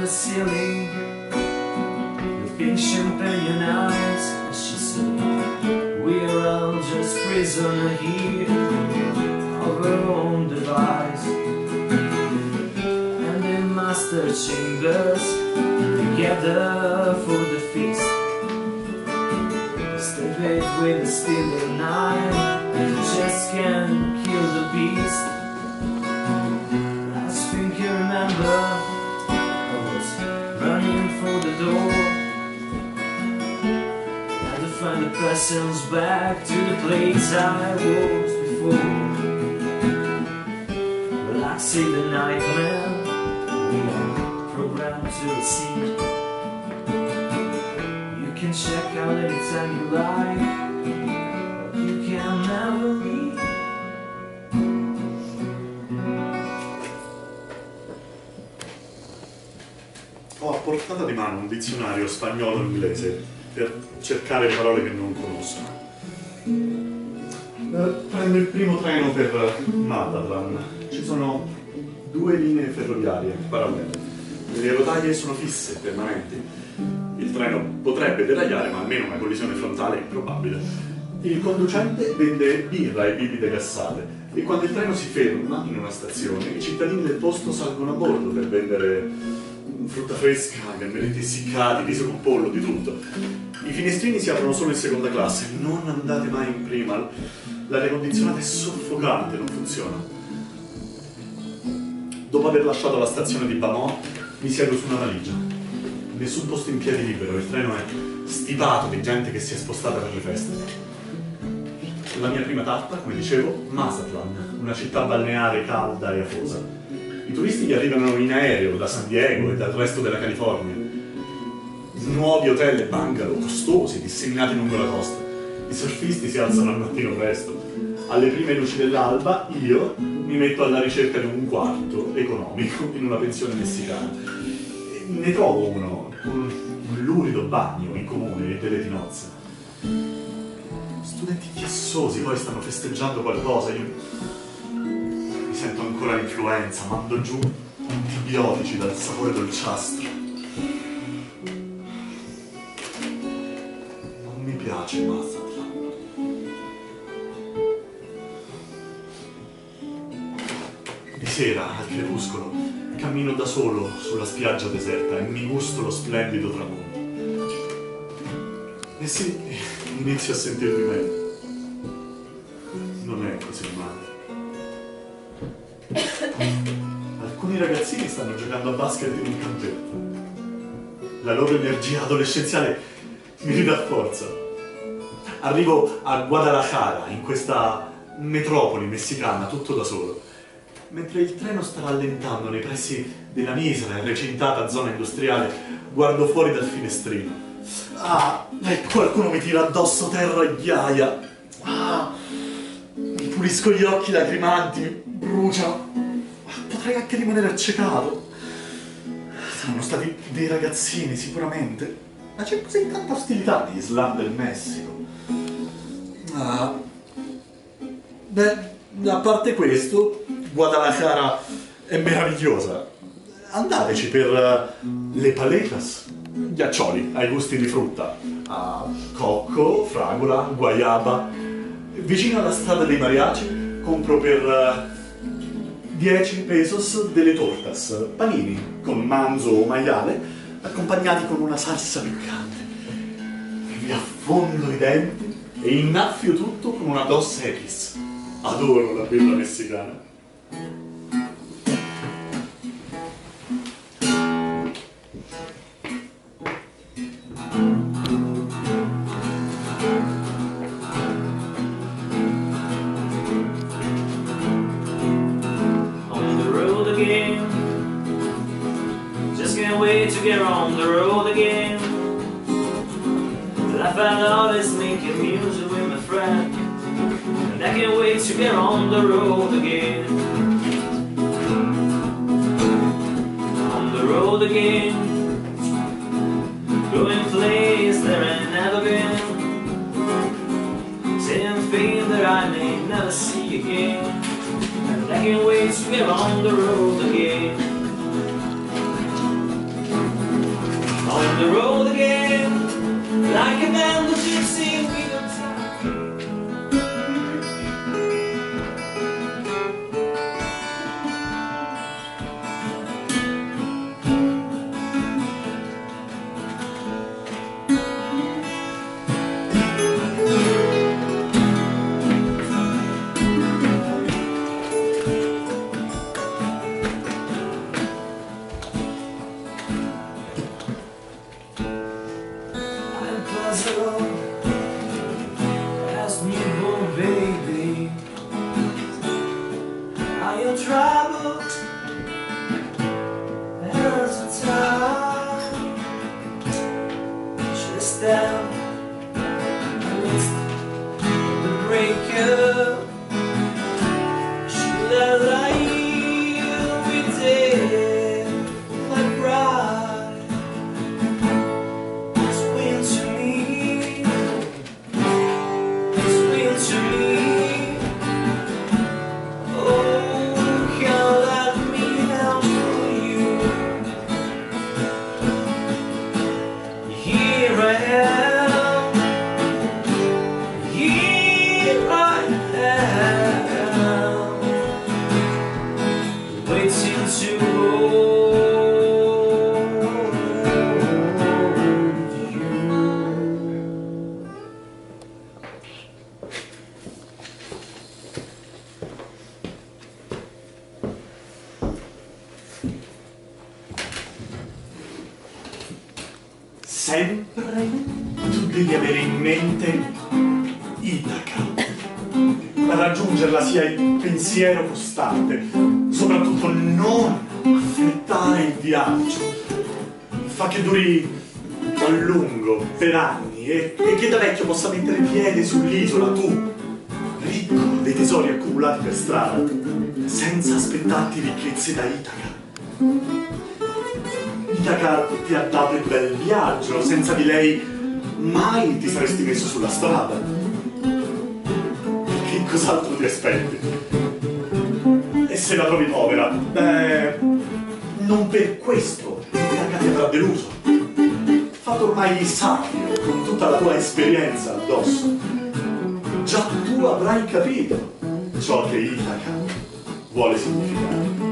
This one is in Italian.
the ceiling with pink champagne eyes. She said, We're all just prisoners here of our own device. And the master chambers together for the feast. Stay with a steely knife, and just can't kill the beast. Door. To find the persons back to the place I was before. Relaxing the nightmare, we are programmed to see. You can check out anytime you like, Ho a portata di mano un dizionario spagnolo-inglese per cercare le parole che non conosco. Eh, Prendo il primo treno per Matatlan. Ci sono due linee ferroviarie parallele. Le rotaie sono fisse, permanenti. Il treno potrebbe deragliare, ma almeno una collisione frontale è improbabile. Il conducente vende birra e bibite gassate e quando il treno si ferma in una stazione, i cittadini del posto salgono a bordo per vendere frutta fresca, gamberetti essiccati, riso con pollo, di tutto. I finestrini si aprono solo in seconda classe, non andate mai in prima. L'aria condizionata è soffocante, non funziona. Dopo aver lasciato la stazione di Bamont, mi siedo su una valigia. Nessun posto in piedi libero, il treno è stipato di gente che si è spostata per le feste. La mia prima tappa, come dicevo, Mazatlan, una città balneare calda e afosa. I turisti che arrivano in aereo da San Diego e dal resto della California. Nuovi hotel e bungalow costosi disseminati lungo la costa. I surfisti si alzano al mattino presto. Alle prime luci dell'alba io mi metto alla ricerca di un quarto economico in una pensione messicana. Ne trovo uno, un, un lurido bagno in comune delle tinozze. Studenti chiassosi poi stanno festeggiando qualcosa. Io ancora l'influenza, mando giù antibiotici dal sapore dolciastro. Non mi piace Mazatlan. Di sera, al crepuscolo, cammino da solo sulla spiaggia deserta e mi gusto lo splendido tramonto. E sì, inizio a sentirmi meglio. Giocando a basket in un campetto. La loro energia adolescenziale mi ridà forza. Arrivo a Guadalajara, in questa metropoli messicana, tutto da solo. Mentre il treno sta rallentando nei pressi della misera e recintata zona industriale, guardo fuori dal finestrino. Ah, qualcuno mi tira addosso terra e ghiaia. Ah, mi pulisco gli occhi lacrimanti, mi brucia. Potrei anche rimanere accecato. Saranno stati dei ragazzini, sicuramente. Ma c'è così tanta ostilità negli slam del Messico. Ah. Beh, a parte questo, Guadalajara è meravigliosa. Andateci per eh, le paletas. Ghiaccioli ai gusti di frutta. Ah, cocco, fragola, guayaba. Vicino alla strada dei mariachi compro per eh, 10 pesos delle tortas, panini con manzo o maiale, accompagnati con una salsa piccante. E vi affondo i denti e innaffio tutto con una Dos Equis. Adoro la birra messicana. A music with my friend. And I can't wait to get on the road again. On the road again. Going place there ain't never been. Seeing things that I may never see again. And I can't wait to get on the road again. On the road again, like a man looking you. Sempre tu devi avere in mente Itaca. Per raggiungerla sia il pensiero costante, soprattutto non affrettare il viaggio. Fa che duri a lungo, per anni, e, e che da vecchio possa mettere piede sull'isola, tu, ricco dei tesori accumulati per strada, senza aspettarti ricchezze da Itaca. Itaca ti ha dato il bel viaggio, senza di lei mai ti saresti messo sulla strada. Che cos'altro ti aspetti? E se la trovi povera? Beh, non per questo Itaca ti avrà deluso. Fatto ormai saggio, con tutta la tua esperienza addosso. Già tu avrai capito ciò che Itaca vuole significare.